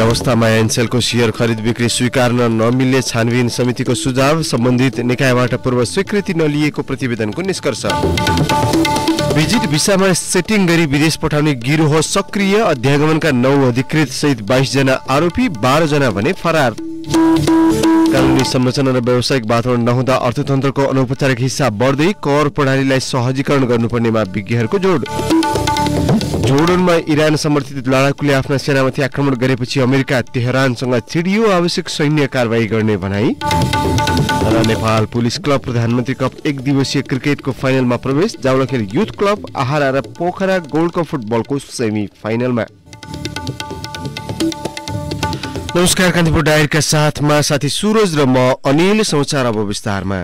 अवस्थामा एनसेलको सेयर खरिद बिक्री स्वीकार्न नमिल्ने छानबिन समितिको सुझाव सम्बन्धित निकायबाट पूर्व स्वीकृति नलिएको प्रतिवेदनको निष्कर्ष। भिजिट भिसामा सेटिङ गरी विदेश पठाउने गिरोह सक्रिय अध्यागमनका नौ अधिकृत सहित बाइसजना आरोपी बाह्रजना भने फरार। कानुनी संरचना र व्यावसायिक वातावरण नहुँदा अर्थतन्त्रको अनौपचारिक हिस्सा बढ्दै कर प्रणालीलाई सहजीकरण गर्नुपर्नेमा विज्ञहरूको जोड। जोर्डनमा इरान समर्थित लडाकुले आफ्ना सेनामाथि आक्रमण गरेपछि अमेरिका तेहरानसँग छिडियो आवश्यक सैन्य कारवाही गर्ने भनाई। र नेपाल पुलिस क्लब प्रधानमन्त्री कप एक दिवसीय क्रिकेटको फाइनलमा प्रवेश जावलाखेल युथ क्लब आहारा र पोखरा गोल्ड कप फुटबलको सेमी फाइनलमा नमस्कार कान्तिपुर डायरीका साथमा साथी सुरज र म अनिल समाचार अब विस्तारमा।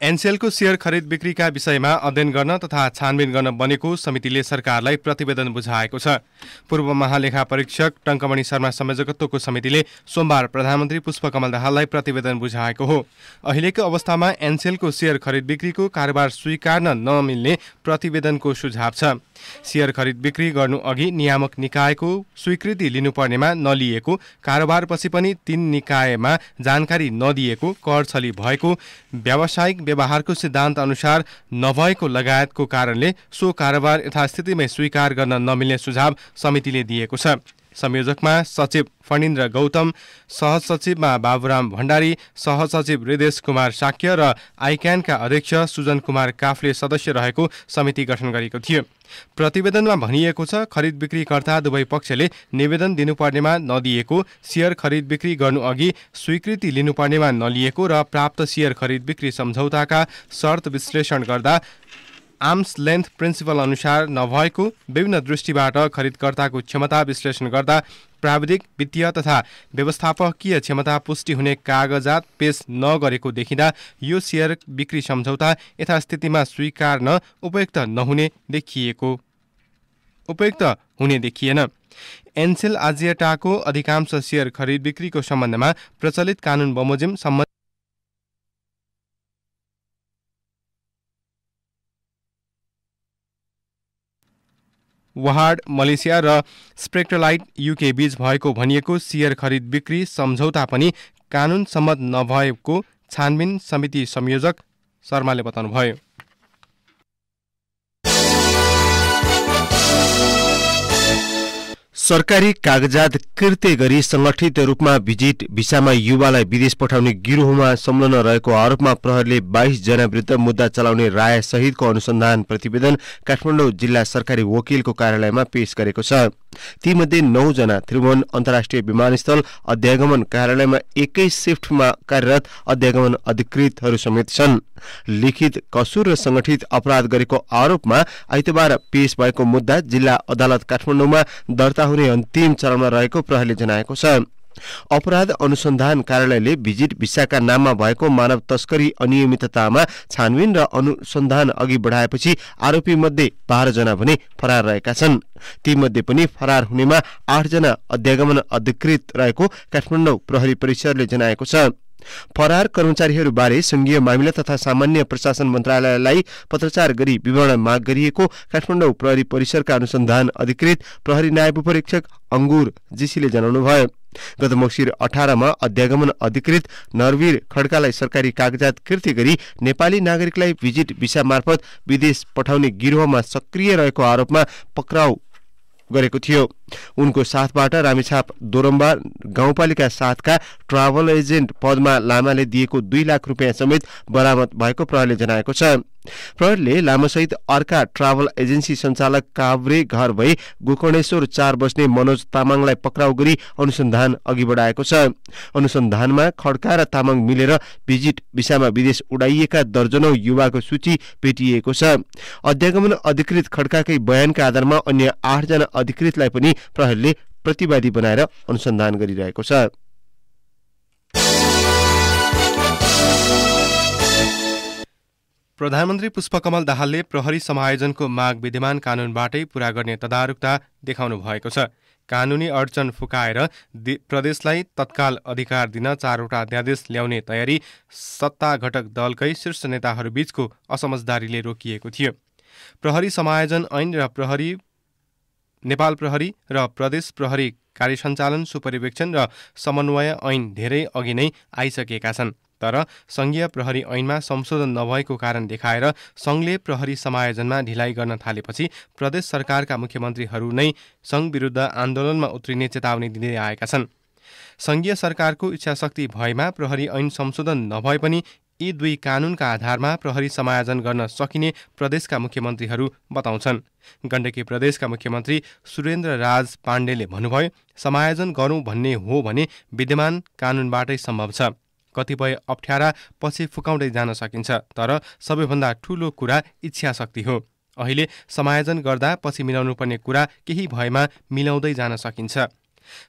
एनसेलको सेयर खरिद बिक्रीका विषयमा अध्ययन गर्न तथा छानबिन गर्न बनेको समितिले सरकारलाई प्रतिवेदन बुझाएको छ। पूर्व महालेखा परीक्षक टङ्कमणि शर्मा संयोजकत्वको समितिले सोमबार प्रधानमन्त्री पुष्पकमल दाहाललाई प्रतिवेदन बुझाएको हो। अहिलेको अवस्थामा एनसेलको सेयर खरिद बिक्रीको कारोबार स्वीकार्न नमिल्ने प्रतिवेदनको सुझाव छ। सेयर खरिद बिक्री गर्नु अघि नियामक निकायको स्वीकृति लिनुपर्नेमा नलिएको कारोबारपछि पनि तीन निकायमा जानकारी नदिएको कर छली भएको व्यावसायिक व्यवहारको सिद्धान्त अनुसार नभएको लगायतको कारणले सो कारोबार यथास्थितिमै स्वीकार गर्न नमिल्ने सुझाव समितिले दिएको छ। संयोजकमा सचिव फणिन्द्र गौतम सहसचिवमा बाबुराम भण्डारी सहसचिव हृदेश कुमार साक्य र आइक्यानका अध्यक्ष सुजन कुमार काफले सदस्य रहेको समिति गठन गरेको थियो। प्रतिवेदनमा भनिएको छ खरिद बिक्रीकर्ता दुवै पक्षले निवेदन दिनुपर्नेमा नदिएको सेयर खरिद बिक्री गर्नु अघि स्वीकृति लिनुपर्नेमा नलिएको र प्राप्त सेयर खरिद बिक्री सम्झौताका शर्त विश्लेषण गर्दा आर्म्स लेन्थ प्रिन्सिपल अनुसार नभएको विभिन्न दृष्टिबाट खरिदकर्ताको क्षमता विश्लेषण गर्दा प्राविधिक वित्तीय तथा व्यवस्थापकीय क्षमता पुष्टि हुने कागजात पेश नगरेको देखिँदा यो सेयर बिक्री सम्झौता यथास्थितिमा स्वीकार्न उपयुक्त नहुने देखिएको उपयुक्त हुने देखिएन। एनसेल आजियाटाको अधिकांश सेयर खरिद बिक्रीको सम्बन्धमा प्रचलित कानून बमोजिम सम्म वहार्ड मलेसिया र स्प्रेक्टलाइट युके बीच भएको भनिएको सियर खरिद बिक्री सम्झौता पनि कानून सम्मत नभएको छानबिन समिति संयोजक शर्माले बताउनुभयो। सरकारी कागजात कृत्य गरी संगठित रूपमा भिजिट भिसामा युवालाई विदेश पठाउने गिरोहमा संलग्न रहेको आरोपमा प्रहरीले बाइस जना विरुद्ध मुद्दा चलाउने राय सहितको अनुसन्धान प्रतिवेदन काठमाडौँ जिल्ला सरकारी वकिलको कार्यालयमा पेश गरेको छ। तीमध्ये नौजना त्रिभुवन अन्तर्राष्ट्रिय विमानस्थल अध्यागमन कार्यालयमा एकै सिफ्टमा कार्यरत अध्यागमन अधिकृतहरू समेत छन्। लिखित कसुर र संगठित अपराध गरेको आरोपमा आइतबार पेश भएको मुद्दा जिल्ला अदालत काठमाडौँमा दर्ता हुने अन्तिम चरणमा रहेको प्रहरीले जनाएको छ। अपराध अनुसन्धान कार्यालयले भिजिट भिसाका नाममा भएको मानव तस्करी अनियमिततामा छानबिन र अनुसन्धान अघि बढाएपछि आरोपी मध्ये बाह्रजना भने फरार रहेका छन्। तीमध्ये पनि फरार हुनेमा आठजना अध्यागमन अधिकृत रहेको काठमाडौँ प्रहरी परिसरले जनाएको छ। फरार कर्मचारीहरूबारे संघीय मामिला तथा सामान्य प्रशासन मन्त्रालयलाई पत्रचार गरी विवरण माग गरिएको काठमाडौँ प्रहरी परिसरका अनुसन्धान अधिकृत प्रहरी नायब उपरीक्षक अङ्गुर जीसीले जनाउनुभयो। गत मक्सिर अठारमा अध्यागमन अधिकृत नरवीर खड्कालाई सरकारी कागजात कृत्य गरी नेपाली नागरिकलाई भिजिट भिसा मार्फत विदेश पठाउने गिरोहमा सक्रिय रहेको आरोपमा पक्राउ गरेको थियो। उनको साथबाट रामेछाप दोरम्बा गाउँपालिका साथका ट्राभल एजेन्ट पदमा लामाले दिएको दुई लाख रुपियाँ समेत बरामद भएको प्रहरीले जनाएको छ। प्रहरीले लामासहित अर्का ट्राभल एजेन्सी सञ्चालक काभ्रे घर भई गोकर्णेश्वर चार बस्ने मनोज तामाङलाई पक्राउ गरी अनुसन्धान अघि बढाएको छ। अनुसन्धानमा खड्का र तामाङ मिलेर भिजिट भिसामा विदेश उडाइएका दर्जनौ युवाको सूची भेटिएको छ। अध्यागमन अधिकृत खड्काकै बयानका आधारमा अन्य आठजना अधिकृतलाई पनि प्रहरीले प्रतिवादी बनाएर अनुसन्धान गरिरहेको छ। प्रधानमन्त्री पुष्पकमल दाहालले प्रहरी समायोजनको माग विद्यमान कानूनबाटै पूरा गर्ने तदारुकता देखाउनु भएको छ। कानूनी अडचन फुकाएर प्रदेशलाई तत्काल अधिकार दिन चारवटा अध्यादेश ल्याउने तयारी सत्ता घटक दलकै शीर्ष नेताहरूबीचको असमझदारीले रोकिएको थियो। प्रहरी समायोजन ऐन र प्रहरी नेपाल प्रहरी र प्रदेश प्रहरी कार्य सञ्चालन सुपरिवेक्षण र समन्वय ऐन धेरै अघि नै आइसकेका छन् तर सङ्घीय प्रहरी ऐनमा संशोधन नभएको कारण देखाएर सङ्घले प्रहरी समायोजनमा ढिलाइ गर्न थालेपछि प्रदेश सरकारका मुख्यमन्त्रीहरू नै सङ्घ विरुद्ध आन्दोलनमा उत्रिने चेतावनी दिँदै आएका छन्। सङ्घीय सरकारको इच्छाशक्ति भएमा प्रहरी ऐन संशोधन नभए पनि यी दुई कानूनका आधारमा प्रहरी समायोजन गर्न सकिने प्रदेशका मुख्यमन्त्रीहरू बताउँछन्। गण्डकी प्रदेशका मुख्यमन्त्री सुरेन्द्र राज पाण्डेले भन्नुभयो समायोजन गरौँ भन्ने हो भने विद्यमान कानूनबाटै सम्भव छ। कतिपय अप्ठ्यारा पछि फुकाउँदै जान सकिन्छ तर सबैभन्दा ठूलो कुरा इच्छा शक्ति हो। अहिले समायोजन गर्दा पछि मिलाउनु पर्ने कुरा केही भएमा मिलाउँदै जान सकिन्छ।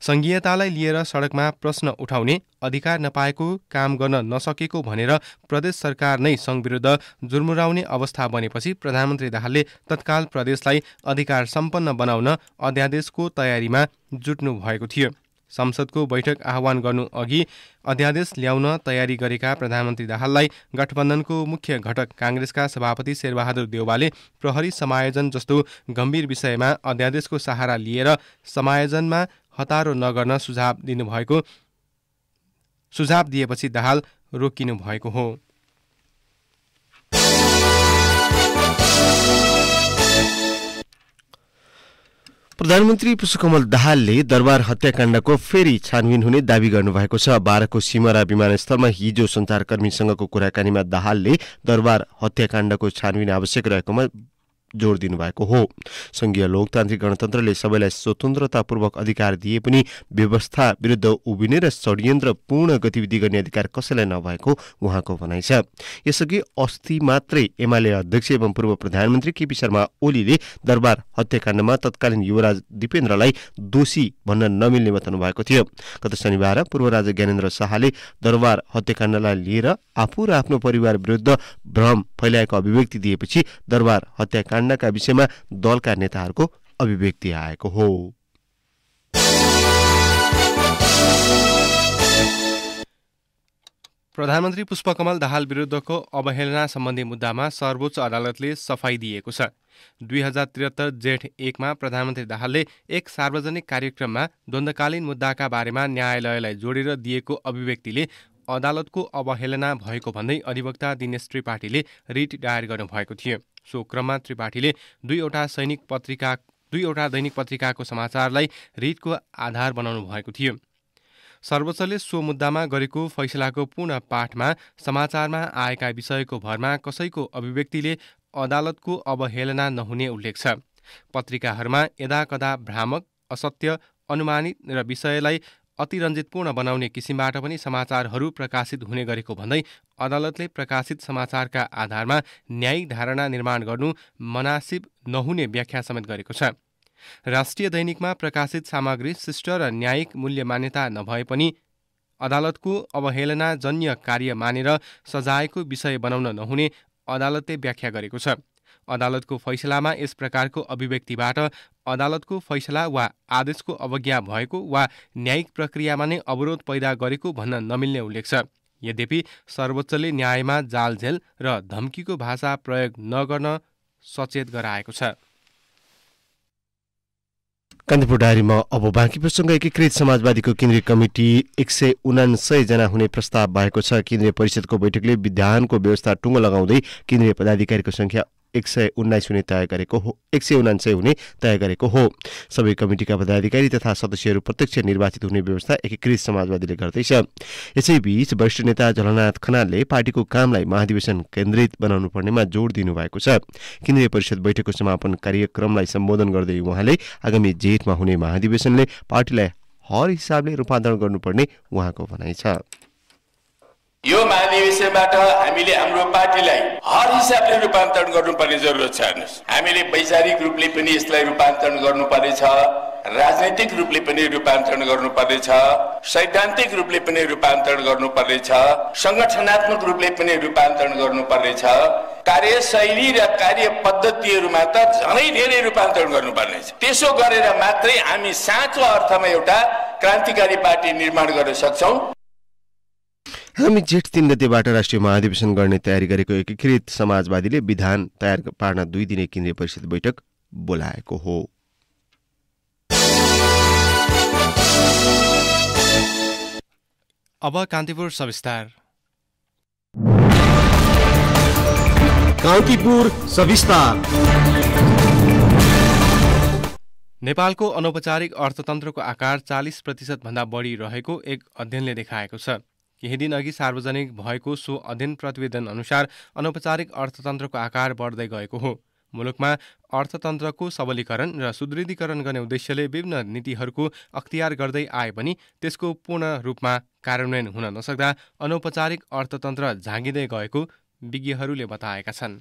सङ्घीयतालाई लिएर सडकमा प्रश्न उठाउने अधिकार नपाएको काम गर्न नसकेको भनेर प्रदेश सरकार नै सङ्घ विरुद्ध जुर्मुराउने अवस्था बनेपछि प्रधानमन्त्री दाहालले तत्काल प्रदेशलाई अधिकार सम्पन्न बनाउन अध्यादेशको तयारीमा जुट्नु भएको थियो। संसदको बैठक आह्वान गर्नु अघि अध्यादेश ल्याउन तयारी गरेका प्रधानमन्त्री दाहाललाई गठबन्धनको मुख्य घटक काङ्ग्रेसका सभापति शेरबहादुर देउवाले प्रहरी समायोजन जस्तो गम्भीर विषयमा अध्यादेशको सहारा लिएर समायोजनमा हतारो नगर्न सुझाव दिनुभएको सुझाव दिएपछि दाहाल रोकिनु भएको हो। प्रधानमन्त्री पुष्पकमल दाहालले दरबार हत्याकाण्डको फेरि छानबिन हुने दावी गर्नुभएको छ। बाह्रको सिमरा विमानस्थलमा हिजो सञ्चारकर्मीसँगको कुराकानीमा दाहालले दरबार हत्याकाण्डको छानबिन आवश्यक रहेकोमा जोड दिनुभएको हो। संघीय लोकतान्त्रिक गणतन्त्रले सबैलाई स्वतन्त्रतापूर्वक अधिकार दिए पनि व्यवस्था विरुद्ध उभिने र षड्यन्त्रपूर्ण गतिविधि गर्ने अधिकार कसैलाई नभएको उहाँको भनाइ छ। यसअघि अस्ति मात्रै एमाले अध्यक्ष एवं पूर्व प्रधानमन्त्री केपी शर्मा ओलीले दरबार हत्याकाण्डमा तत्कालीन युवराज दिपेन्द्रलाई दोषी भन्न नमिल्ने बताउनु भएको थियो। गत शनिबार पूर्व राजा ज्ञानेन्द्र शाहले दरबार हत्याकाण्डलाई लिएर आफू र आफ्नो परिवार विरुद्ध भ्रम फैलाएको अभिव्यक्ति दिएपछि दरबार हत्याकाण्ड काण्डका विषयमा दलका नेताहरूको अभिव्यक्ति आएको हो। प्रधानमन्त्री पुष्पकमल दाहाल विरुद्धको अवहेलना सम्बन्धी मुद्दामा सर्वोच्च अदालतले सफाई दिएको छ। दुई हजार त्रिहत्तर जेठ एकमा प्रधानमन्त्री दाहालले एक सार्वजनिक कार्यक्रममा द्वन्द्वकालीन मुद्दाका बारेमा न्यायालयलाई जोडेर दिएको अभिव्यक्तिले अदालतको अवहेलना भएको भन्दै अधिवक्ता दिनेश त्रिपाठीले रिट दायर गर्नुभएको थियो। सो क्रममा त्रिपाठीले दुईवटा सैनिक पत्रिका दुईवटा दैनिक पत्रिकाको समाचारलाई रिटको आधार बनाउनु भएको थियो। सर्वोच्चले सो मुद्दामा गरेको फैसलाको पूर्ण पाठमा समाचारमा आएका विषयको भरमा कसैको अभिव्यक्तिले अदालतको अवहेलना नहुने उल्लेख छ। पत्रिकाहरूमा यदाकदा भ्रामक असत्य अनुमानित र विषयलाई अतिरञ्जितपूर्ण बनाउने किसिमबाट पनि समाचारहरू प्रकाशित हुने गरेको भन्दै अदालतले प्रकाशित समाचारका आधारमा न्यायिक धारणा निर्माण गर्नु मनासिब नहुने व्याख्या समेत गरेको छ। राष्ट्रिय दैनिकमा प्रकाशित सामग्री शिष्ट र न्यायिक मूल्य मान्यता नभए पनि अदालतको अवहेलनाजन्य कार्य मानेर सजायको विषय बनाउन नहुने अदालतले व्याख्या गरेको छ। अदालतको फैसलामा यस प्रकारको अभिव्यक्तिबाट अदालतको फैसला वा आदेशको अवज्ञा भएको वा न्यायिक प्रक्रियामा नै अवरोध पैदा गरेको भन्न नमिल्ने उल्लेख छ। यद्यपि सर्वोच्चले न्यायमा जालझेल र धम्कीको भाषा प्रयोग नगर्न सचेत गराएको छ। कान्तिपुर डायरीमा अब बाँकी प्रसङ्ग एकीकृत समाजवादीको केन्द्रीय कमिटी एक सय उनासय जना हुने प्रस्ताव भएको छ। केन्द्रीय परिषदको बैठकले विधानको व्यवस्था टुङ्गो लगाउँदै केन्द्रीय पदाधिकारीको संख्या एक सय उन्नाइस हुने तय गरेको हो। एक सय उनान्सय हुने तय गरेको हो। सबै कमिटिका पदाधिकारी तथा सदस्यहरू प्रत्यक्ष निर्वाचित हुने व्यवस्था एकीकृत समाजवादीले गर्दैछ। यसैबीच वरिष्ठ नेता झलनाथ खनालले पार्टीको कामलाई महाधिवेशन केन्द्रित बनाउनु पर्नेमा जोड दिनुभएको छ। केन्द्रीय परिषद बैठकको समापन कार्यक्रमलाई सम्बोधन गर्दै उहाँले आगामी जेठमा हुने महाधिवेशनले पार्टीलाई हर हिसाबले रूपान्तरण गर्नुपर्ने उहाँको भनाइ छ। यो महाधिवेशनबाट हामीले हाम्रो पार्टीलाई हर हिसाबले रूपान्तरण गर्नुपर्ने जरुरत छ हेर्नुहोस्। हामीले वैचारिक रूपले पनि यसलाई रूपान्तरण गर्नुपर्नेछ राजनैतिक रूपले पनि रूपान्तरण गर्नुपर्नेछ सैद्धान्तिक रूपले पनि रूपान्तरण गर्नुपर्नेछ सङ्गठनात्मक रूपले पनि रूपान्तरण गर्नुपर्नेछ कार्यशैली र कार्य पद्धतिहरूमा त झनै धेरै रूपान्तरण गर्नुपर्नेछ। त्यसो गरेर मात्रै हामी साँचो अर्थमा एउटा क्रान्तिकारी पार्टी निर्माण गर्न सक्छौँ। आगामी जेठ तिन गतेबाट राष्ट्रिय महाधिवेशन गर्ने तयारी गरेको एकीकृत समाजवादीले विधान तयार पार्न दुई दिने केन्द्रीय परिषद बैठक बोलाएको हो। अब कान्तिपुर सविस्तार। कान्तिपुर सविस्तार। नेपालको अनौपचारिक अर्थतन्त्रको आकार चालिस प्रतिशतभन्दा बढी रहेको एक अध्ययनले देखाएको छ। केही दिन अघि सार्वजनिक भएको सो अध्ययन प्रतिवेदन अनुसार अनौपचारिक अर्थतन्त्रको आकार बढ्दै गएको हो। मुलुकमा अर्थतन्त्रको सबलीकरण र सुदृढीकरण गर्ने उद्देश्यले विभिन्न नीतिहरूको अख्तियार गर्दै आए पनि त्यसको पूर्ण रूपमा कार्यान्वयन हुन नसक्दा अनौपचारिक अर्थतन्त्र झाँगिँदै गएको विज्ञहरूले बताएका छन्।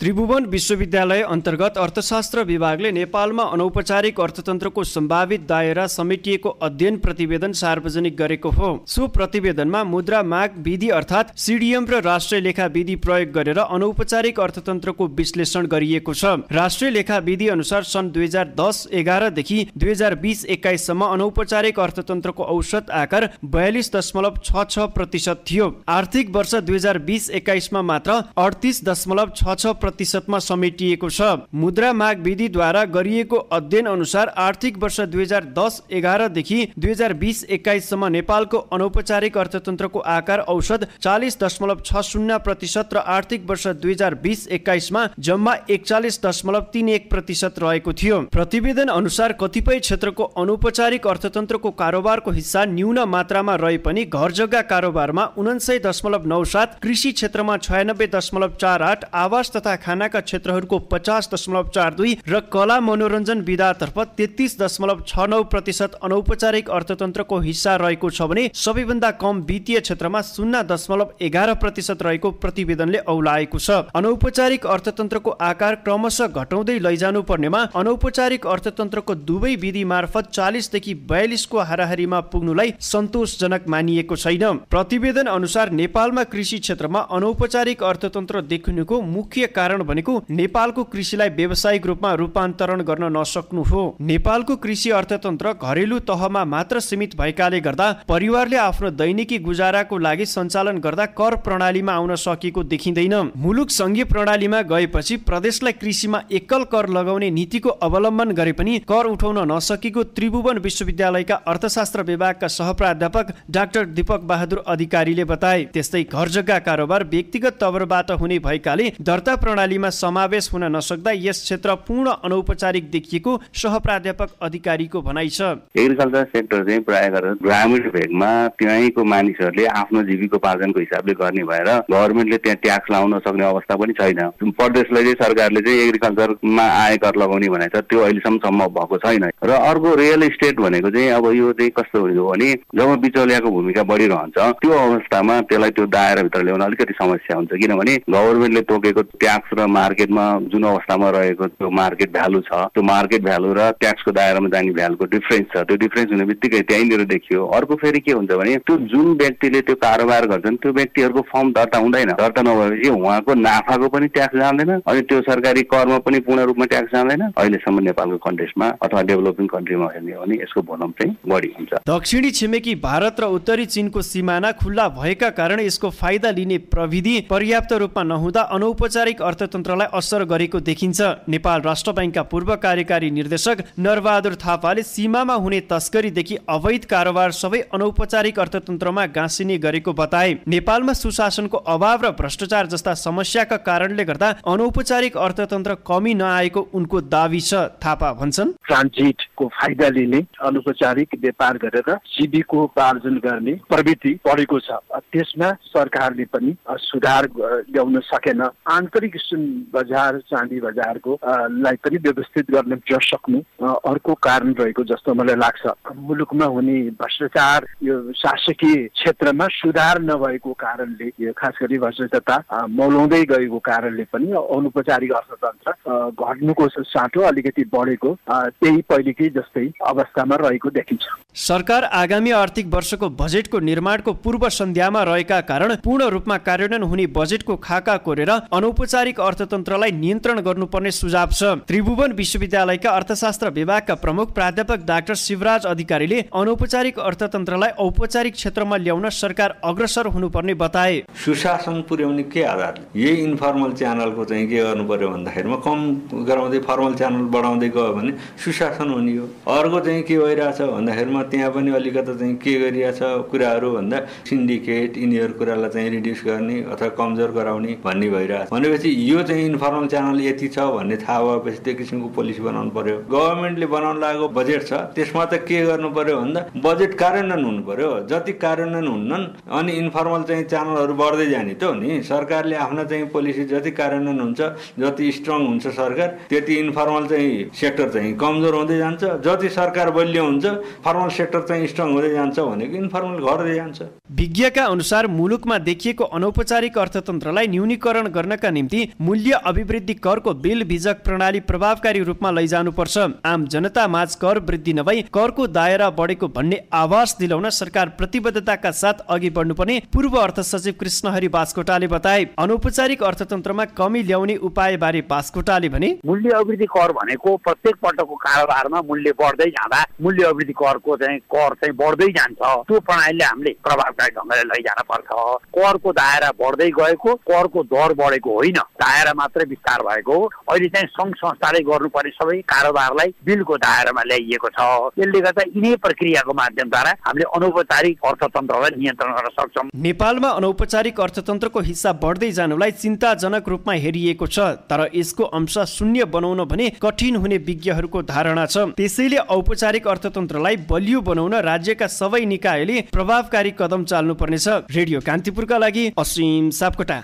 त्रिभुवन विश्वविद्यालय अन्तर्गत अर्थशास्त्र विभागले नेपालमा अनौपचारिक अर्थतन्त्रको सम्भावित दायरा समेटिएको अध्ययन प्रतिवेदन सार्वजनिक गरेको हो। सो प्रतिवेदनमा मुद्रा माग विधि अर्थात् सिडिएम र राष्ट्रिय लेखा विधि प्रयोग गरेर अनौपचारिक अर्थतन्त्रको विश्लेषण गरिएको छ। राष्ट्रिय लेखा विधि अनुसार सन् दुई हजार दस एघारदेखि दुई हजार बिस एक्काइससम्म अनौपचारिक अर्थतन्त्रको औसत आकार बयालिस दशमलव छ छ प्रतिशत थियो। आर्थिक वर्ष दुई हजार बिस एक्काइसमा मात्र अडतिस दशमलव छ छ प्रतिशतमा समेटिएको छ। मुद्रा माग विधिद्वारा गरिएको अध्ययन अनुसार आर्थिक वर्ष दुई हजार दस एघारदेखि दुई हजार बिस एक्काइससम्म नेपालको अनौपचारिक अर्थतन्त्रको आकार औसत चालिस दशमलव छ शून्य प्रतिशत र आर्थिक वर्ष दुई हजार बिस एक्काइसमा जम्मा एकचालिस दशमलव तिन एक प्रतिशत रहेको थियो। प्रतिवेदन अनुसार कतिपय क्षेत्रको अनौपचारिक अर्थतन्त्रको कारोबारको हिस्सा न्यून मात्रामा रहे पनि घर जग्गा कारोबारमा उनासय दशमलव नौ सात कृषि क्षेत्रमा छयानब्बे दशमलव चार आठ आवास तथा खानाका क्षेत्रहरूको पचास दशमलव चार दुई र कला मनोरञ्जन विधातर्फ तेत्तिस दशमलव छ नौ प्रतिशत अनौपचारिक अर्थतन्त्रको हिस्सा रहेको छ भने सबैभन्दा कम वित्तीय क्षेत्रमा शून्य दशमलव एघार प्रतिशत रहेको प्रतिवेदनले औलाएको छ। अनौपचारिक अर्थतन्त्रको आकार क्रमशः घटाउँदै लैजानु पर्नेमा अनौपचारिक अर्थतन्त्रको दुवै विधि मार्फत चालिसदेखि बयालिसको हाराहारीमा पुग्नुलाई सन्तोषजनक मानिएको छैन। प्रतिवेदन अनुसार नेपालमा कृषि क्षेत्रमा अनौपचारिक अर्थतन्त्र देखिनुको मुख्य कारण भनेको नेपालको कृषिलाई व्यावसायिक रूपमा रूपान्तरण गर्न नसक्नु हो। नेपालको कृषि अर्थतन्त्र घरेलु तहमा मात्र सीमित भएकाले गर्दा परिवारले आफ्नो दैनिकी गुजाराको लागि सञ्चालन गर्दा कर प्रणालीमा आउन सकेको देखिँदैन। मुलुक सङ्घीय प्रणालीमा गएपछि प्रदेशलाई कृषिमा एकल कर लगाउने नीतिको अवलम्बन गरे पनि कर उठाउन नसकेको त्रिभुवन विश्वविद्यालयका अर्थशास्त्र विभागका सहप्राध्यापक डाक्टर दीपक बहादुर अधिकारीले बताए। त्यस्तै घर जग्गा कारोबार व्यक्तिगत तवरबाट हुने भएकाले दर्ता प्रणालीमा समावेश हुन नसक्दा यस क्षेत्र पूर्ण अनौपचारिक देखिएको सह प्राध्यापक अधिकारीको भनाइ छ। एग्रिकल्चर सेक्टर चाहिँ प्रायः गरेर ग्रामीण भेगमा त्यहीँको मानिसहरूले आफ्नो जीविकोपार्जनको हिसाबले गर्ने भएर गभर्मेन्टले त्यहाँ ट्याक्स लाउन सक्ने अवस्था पनि छैन। प्रदेशलाई चाहिँ सरकारले चाहिँ एग्रिकल्चरमा आयकर लगाउने भनेको छ त्यो अहिलेसम्म सम्भव भएको छैन। र अर्को रियल इस्टेट भनेको चाहिँ अब यो चाहिँ कस्तो हो भने जब बिचौलियाको भूमिका बढिरहन्छ त्यो अवस्थामा त्यसलाई त्यो दायराभित्र ल्याउन अलिकति समस्या हुन्छ। किनभने गभर्मेन्टले तोकेको ट्याक्स र मार्केटमा जुन अवस्थामा रहेको त्यो मार्केट भ्यालु छ त्यो मार्केट भ्यालु र ट्याक्सको दायरामा जाने भ्यालुको डिफ्रेन्स छ। त्यो डिफ्रेन्स हुने बित्तिकै त्यहीँनिर देखियो। अर्को फेरि के हुन्छ भने त्यो जुन व्यक्तिले त्यो कारोबार गर्छन् त्यो व्यक्तिहरूको फर्म दर्ता हुँदैन। दर्ता नभएपछि उहाँको नाफाको पनि ट्याक्स जाँदैन अनि त्यो सरकारी करमा पनि पूर्ण रूपमा ट्याक्स जाँदैन। अहिलेसम्म नेपालको कन्ट्रिसमा अथवा डेभलपिङ कन्ट्रीमा हेर्ने हो भने यसको भनम चाहिँ बढी हुन्छ। दक्षिणी छिमेकी भारत र उत्तरी चीनको सिमाना खुल्ला भएका कारण यसको फाइदा लिने प्रविधि पर्याप्त रूपमा नहुँदा अनौपचारिक अर्थतन्त्रलाई असर गरेको देखिन्छ। नेपाल राष्ट्र ब्याङ्कका पूर्व कार्यकारी निर्देशक नरबहादुर थापाले सीमामा हुने तस्करीदेखि अवैध कारोबार सबै अनौपचारिक अर्थतन्त्रमा गाँसिने गरेको बताए। नेपालमा सुशासनको अभाव र भ्रष्टाचार जस्ता समस्याका कारणले गर्दा अनौपचारिक अर्थतन्त्र कमी नआएको उनको दावी छ थापा भन्छन्। ट्रान्जिटको फाइदा लिने अनौपचारिक व्यापार गरेर जीविकोपार्जन गर्ने प्रवृत्ति बढेको छ। त्यसमा सरकारले पनि सुधार ल्याउन सकेन। आन्तरिक सुन बजार चाँदी बजारको लाई पनि व्यवस्थित गर्न सक्नु अर्को कारण रहेको जस्तो मलाई लाग्छ। मुलुकमा हुने भ्रष्टाचार यो शासकीय क्षेत्रमा सुधार नभएको कारणले यो खास गरी भ्रष्टाचार मौलाउँदै गएको कारणले पनि अनौपचारिक अर्थतन्त्र घट्नुको साटो अलिकति बढेको त्यही पहिलेकै जस्तै अवस्थामा रहेको देखिन्छ। सरकार आगामी आर्थिक वर्षको बजेटको निर्माणको पूर्व सन्ध्यामा रहेका कारण पूर्ण रूपमा कार्यान्वयन हुने बजेटको खाका कोरेर अनौपचारिक अनौपचारिक अर्थतन्त्रलाई नियन्त्रण गर्नुपर्ने सुझाव छ। त्रिभुवन विश्वविद्यालयका अर्थशास्त्र विभागका प्रमुख प्राध्यापक डाक्टर शिवराज अधिकारीले अनौपचारिक अर्थतन्त्रलाई औपचारिक क्षेत्रमा ल्याउन सरकार अग्रसर हुनुपर्ने बताए। सुशासन पुर्याउने के आधार? यही इन्फर्मल च्यानलको चाहिँ के गर्नु पर्यो भन्दाखेरिमा कम गराउँदै फर्मल च्यानल बढाउँदै गयो भने सुशासन हुने हो। अर्को चाहिँ के भइरहेछ भन्दाखेरिमा त्यहाँ पनि अलिकति चाहिँ के गरिरहेछ कुराहरू भन्दा सिन्डिकेट यिनीहरू कुरालाई चाहिँ रिड्युस गर्ने अथवा कमजोर गराउने भन्ने भइरहेछ। भनेपछि यो चाहिँ इन्फर्मल च्यानल यति छ भन्ने थाहा भएपछि त्यो किसिमको पोलिसी बनाउनु पर्यो। गभर्मेन्टले बनाउनु लागेको बजेट छ त्यसमा त के गर्नु पर्यो भन्दा बजेट कार्यान्वयन हुनु पर्यो। जति कार्यान्वयन हुन्नन् अनि इन्फर्मल चाहिँ च्यानलहरू बढ्दै जाने त हो नि। सरकारले आफ्नो चाहिँ पोलिसी जति कार्यान्वयन हुन्छ जति स्ट्रङ हुन्छ सरकार त्यति इन्फर्मल चाहिँ सेक्टर चाहिँ कमजोर हुँदै जान्छ। जति सरकार बलियो हुन्छ फर्मल सेक्टर चाहिँ स्ट्रङ हुँदै जान्छ भनेको इन्फर्मल घट्दै जान्छ। विज्ञका अनुसार मुलुकमा देखिएको अनौपचारिक अर्थतन्त्रलाई न्यूनीकरण गर्नका निम्ति मूल्य अभिवृद्धि करको बिल भिजक प्रणाली प्रभावकारी रूपमा लैजानुपर्छ। आम जनता माझ कर वृद्धि नभई करको दायरा बढेको भन्ने आवास दिलाउन सरकार प्रतिबद्धताका साथ अघि बढ्नुपर्ने पूर्व अर्थ सचिव कृष्णहरि बास्कोटाले बताए अनौपचारिक अर्थतन्त्रमा कमी ल्याउने उपाय बारे बास्कोटाले भने मूल्य अभिवृद्धि कर भनेको प्रत्येक पटकको कारोबारमा मूल्य बढ्दै जाँदा मूल्य अभिवृद्धि करको चाहिँ कर चाहिँ बढ्दै जान्छ। त्यो प्रणालीले हामीले प्रभावकारी ढङ्गले लैजान पर्छ। करको दायरा बढ्दै गएको करको दर बढेको होइन। दायरा मात्रै विस्तार भएको हो। अहिले चाहिँ सङ्घ संस्थाले गर्नुपर्ने सबै कारोबारलाई बिलको दायरामा ल्याइएको छ। यसले गर्दा यिनै प्रक्रियाको माध्यमद्वारा हामीले अनौपचारिक अर्थतन्त्रलाई नियन्त्रण गर्न सक्छौँ। नेपालमा अनौपचारिक अर्थतन्त्रको हिस्सा बढ्दै जानुलाई चिन्ताजनक रूपमा हेरिएको छ तर यसको अंश शून्य बनाउन भने कठिन हुने विज्ञहरूको धारणा छ। त्यसैले औपचारिक अर्थतन्त्रलाई बलियो बनाउन राज्यका सबै निकायले प्रभावकारी कदम चाल्नुपर्नेछ। रेडियो कान्तिपुरका लागि असीम सापकोटा।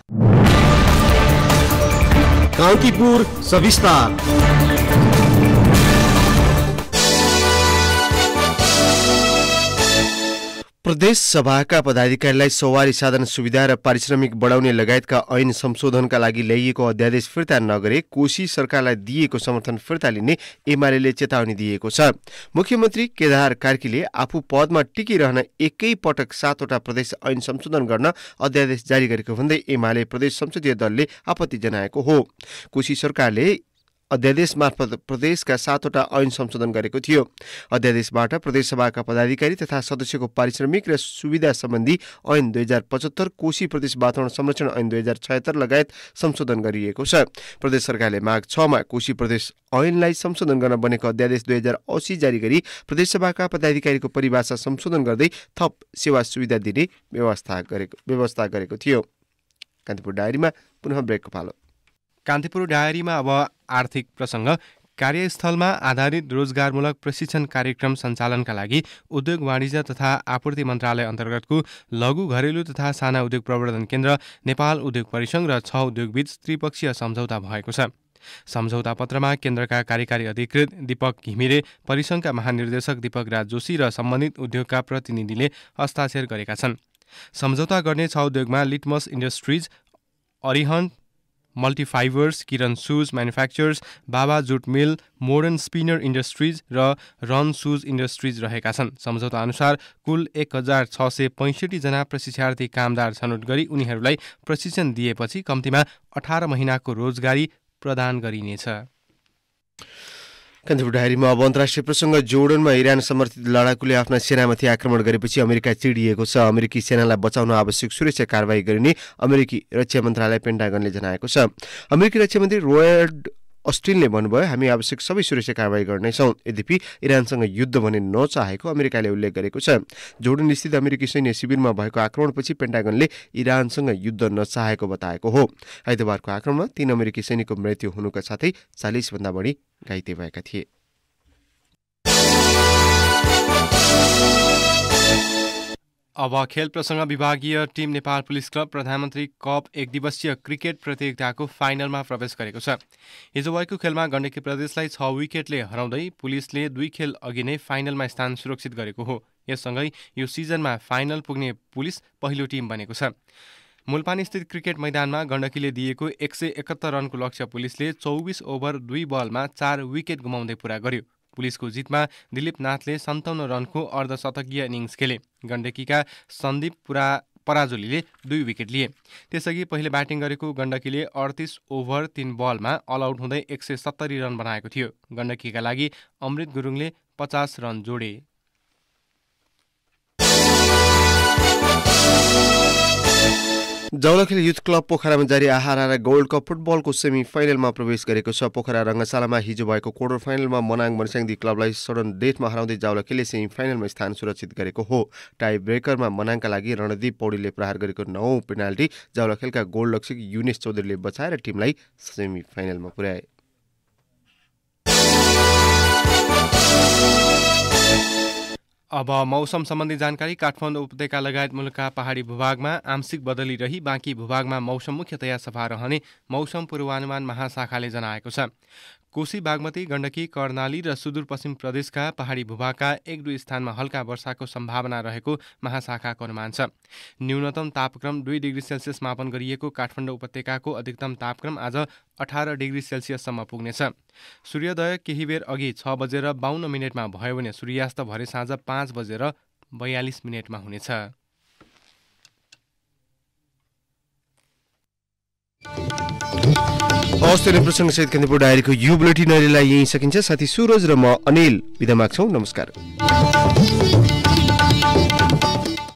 कान्तिपुर सविस्तार। प्रदेश सभाका पदाधिकारीलाई सवारी साधन सुविधा र पारिश्रमिक बढाउने लगायतका ऐन संशोधनका लागि ल्याइएको अध्यादेश फिर्ता नगरे कोशी सरकारलाई दिएको समर्थन फिर्ता लिने एमाले चेतावनी दिएको छ। मुख्यमन्त्री केदार कार्कीले आफू पदमा टिकिरहन एकै पटक सातवटा प्रदेश ऐन संशोधन गर्न अध्यादेश जारी गरेको भन्दै एमाले प्रदेश संसदीय दलले आपत्ति जनाएको हो। कोशी सरकारले अध्यादेश मार्फत प्रदेशका सातवटा ऐन संशोधन गरेको थियो। अध्यादेशबाट प्रदेशसभाका पदाधिकारी तथा सदस्यको पारिश्रमिक र सुविधा सम्बन्धी ऐन दुई हजार पचहत्तर कोशी प्रदेश वातावरण संरक्षण ऐन दुई हजार छयत्तर लगायत संशोधन गरिएको छ। प्रदेश सरकारले माघ छमा कोशी प्रदेश ऐनलाई संशोधन गर्न बनेको अध्यादेश दुई हजार असी जारी गरी प्रदेशसभाका पदाधिकारीको परिभाषा संशोधन गर्दै थप सेवा सुविधा दिने व्यवस्था गरेको व्यवस्था गरेको थियो। कान्तिपुर डायरीमा पुनः ब्रेकको पालो। कान्तिपुर डायरीमा अब आर्थिक प्रसङ्ग। कार्यस्थलमा आधारित रोजगारमूलक प्रशिक्षण कार्यक्रम सञ्चालनका लागि उद्योग वाणिज्य तथा आपूर्ति मन्त्रालय अन्तर्गतको लघु घरेलु तथा साना उद्योग प्रवर्धन केन्द्र नेपाल उद्योग परिसङ्घ र छ उद्योगबीच त्रिपक्षीय सम्झौता भएको छ। सम्झौता पत्रमा केन्द्रका कार्यकारी अधिकृत दीपक घिमिरे परिसङ्घका महानिर्देशक दीपक राज जोशी र सम्बन्धित उद्योगका प्रतिनिधिले हस्ताक्षर गरेका छन्। सम्झौता गर्ने छ उद्योगमा Litmus industries Arihant multifibres Kiran shoes manufacturers Baba jute mill modern spinner industries र रन सुज इन्डस्ट्रिज रहेका छन्। सम्झौता अनुसार कुल एक हजार छ सय पैँसठीजना प्रशिक्षार्थी कामदार छनौट गरी उनीहरूलाई प्रशिक्षण दिएपछि कम्तीमा अठार महिनाको रोजगारी प्रदान गरिनेछ। कान्तिपुर डायरीमा अब अन्तर्राष्ट्रिय प्रसङ्ग जोर्डनमा इरान समर्थित लडाकुले आफ्ना सेनामाथि आक्रमण गरेपछि अमेरिका चिडिएको छ। अमेरिकी सेनालाई बचाउन आवश्यक सुरक्षा कारवाही गरिने अमेरिकी रक्षा मन्त्रालय पेन्टागनले जनाएको छ। अमेरिकी रक्षा मन्त्री रोयड अस्टिनले भन्नुभयो हामी आवश्यक सबै सुरक्षा कारवाही गर्नेछौँ। यद्यपि इरानसँग युद्ध भने नचाहेको अमेरिकाले उल्लेख गरेको छ। जोर्डन स्थित अमेरिकी सैन्य शिविरमा भएको आक्रमणपछि पेन्टागनले इरानसँग युद्ध नचाहेको बताएको हो। आइतबारको आक्रमणमा तीन अमेरिकी सैनिकको मृत्यु हुनुका साथै चालिसभन्दा बढी घाइते भएका थिए। अब खेल प्रसङ्ग विभागीय टिम नेपाल पुलिस क्लब प्रधानमन्त्री कप एक दिवसीय क्रिकेट प्रतियोगिताको फाइनलमा प्रवेश गरेको छ। हिजो भएको खेलमा गण्डकी प्रदेशलाई छ विकेटले हराउँदै पुलिसले दुई खेल अघि नै फाइनलमा स्थान सुरक्षित गरेको हो। यससँगै यो सिजनमा फाइनल पुग्ने पुलिस पहिलो टिम बनेको छ। मुलपानी स्थित क्रिकेट मैदानमा गण्डकीले दिएको एक सय एकहत्तर रनको लक्ष्य पुलिसले चौबिस ओभर दुई बलमा चार विकेट गुमाउँदै पूरा गर्यो। पुलिसको जितमा दिलीप नाथले सन्ताउन्न रनको अर्धशतकीय इनिङ्स खेले। गण्डकीका सन्दीप पुरा पराजुलीले दुई विकेट लिए। त्यसअघि पहिले ब्याटिङ गरेको गण्डकीले अडतिस ओभर तीन बलमा अल आउट हुँदै एक सय सत्तरी रन बनाएको थियो। गण्डकीका लागि अमृत गुरुङले पचास रन जोडे। जौलखेल युथ क्लब पोखरामा जारी आहारा गोल्ड कप फुटबलको सेमी फाइनलमा प्रवेश गरेको छ। पोखरा रङ्गशालामा हिजो भएको क्वार्टर फाइनलमा मनाङ मनस्याङदी क्लबलाई सडन डेटमा हराउँदै जावलखेलले सेमी फाइनलमा स्थान सुरक्षित गरेको हो। टाई ब्रेकरमा मनाङका लागि रणदीप पौडीले प्रहार गरेको नौ पेनाल्टी जावलखेलका गोल्ड लक्षक युनेस चौधरीले बचाएर टिमलाई सेमी फाइनलमा पुर्याए। अब मौसम सम्बन्धी जानकारी काठमाडौँ उपत्यका लगायत मुलुकका पहाडी भूभागमा आंशिक बदली रही बाँकी भूभागमा मौसम मुख्यतया सफा रहने मौसम पूर्वानुमान महाशाखाले जनाएको छ। कोशी बागमती गण्डकी कर्णाली र सुदूरपश्चिम प्रदेशका पहाडी भूभागका एक दुई स्थानमा हल्का वर्षाको सम्भावना रहेको महाशाखाको अनुमान छ। न्यूनतम तापक्रम दुई डिग्री सेल्सियस मापन गरिएको काठमाडौँ उपत्यकाको अधिकतम तापक्रम आज अठार डिग्री सेल्सियससम्म पुग्नेछ। सूर्योदय केही बेर अघि छ बजेर बाहन्न मिनटमा भयो भने सूर्यास्त भरे साँझ पाँच बजेर बयालिस मिनटमा हुनेछ। हवस् त्यो प्रसङ्गसहित कान्तिपुर डायरीको यु बुलेटिन अहिलेलाई यहीँ सकिन्छ। साथी सुरज र म अनिल बिदा माग्छौँ। नमस्कार।